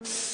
you